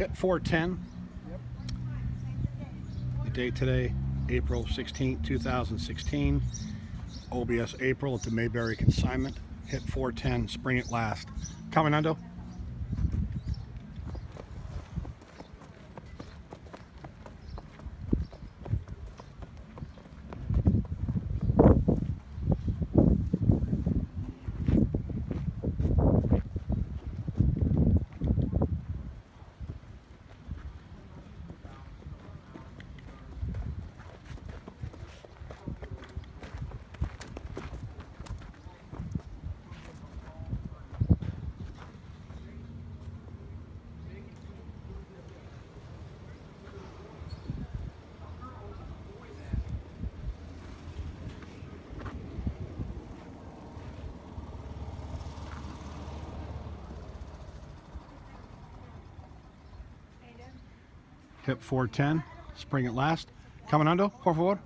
Hip 410. The date today, April 16, 2016. OBS April at the Mayberry consignment. Hip 410, spring at last. Caminando. Hip 410, spring at last. Caminando, por favor.